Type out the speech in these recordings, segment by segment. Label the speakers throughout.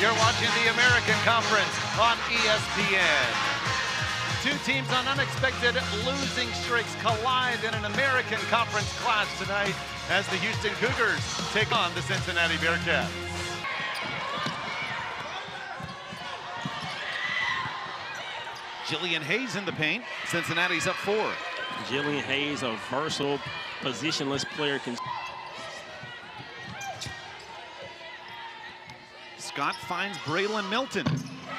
Speaker 1: You're watching the American Conference on ESPN. Two teams on unexpected losing streaks collide in an American Conference clash tonight as the Houston Cougars take on the Cincinnati Bearcats. Jillian Hayes in the paint. Cincinnati's up four.
Speaker 2: Jillian Hayes, a versatile, positionless player,
Speaker 1: Scott finds Braylon Milton.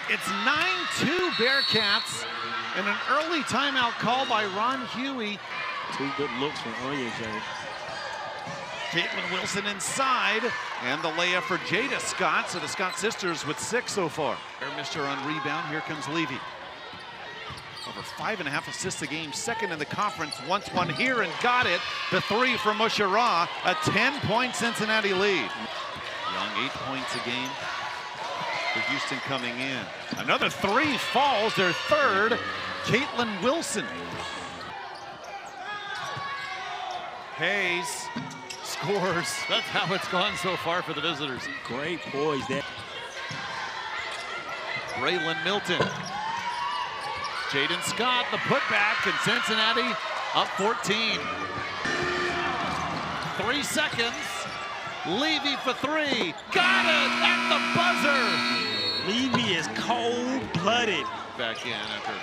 Speaker 1: It's 9-2 Bearcats and an early timeout call by Ron Hughey.
Speaker 2: two good looks from Onion Jay.
Speaker 1: Caitlin Wilson inside, and the layup for Jada Scott. So the Scott sisters with six so far. They're Mr. on rebound. Here comes Levy. Over five and a half assists a game, second in the conference. Once one here and got it. The three from Mushara, a 10-point Cincinnati lead. Young, eight points a game for Houston coming in. Another three falls, their third. Caitlin Wilson. Hayes scores. That's how it's gone so far for the visitors.
Speaker 2: Great poise there.
Speaker 1: Braylon Milton. Jaden Scott, the putback, and Cincinnati up 14. Three seconds. Levy for three. Got it at the buzzer.
Speaker 2: Levy is cold-blooded.
Speaker 1: Back in after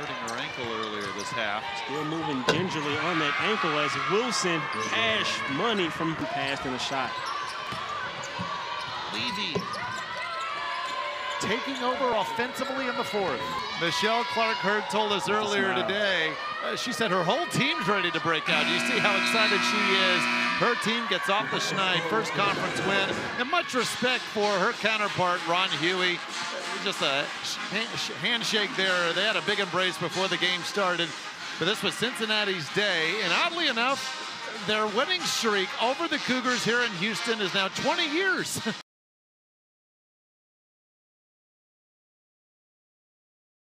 Speaker 1: hurting her ankle earlier this half.
Speaker 2: Still moving gingerly on that ankle as Wilson cash money from the pass and a shot.
Speaker 1: Levy taking over offensively in the fourth. Michelle Clark Heard told us earlier today, uh, she said her whole team's ready to break out. You see how excited she is. Her team gets off the schneid, first conference win, and much respect for her counterpart, Ron Hughey. Just a sh- hand- sh- handshake there. They had a big embrace before the game started. But this was Cincinnati's day, and oddly enough, their winning streak over the Cougars here in Houston is now 20 years.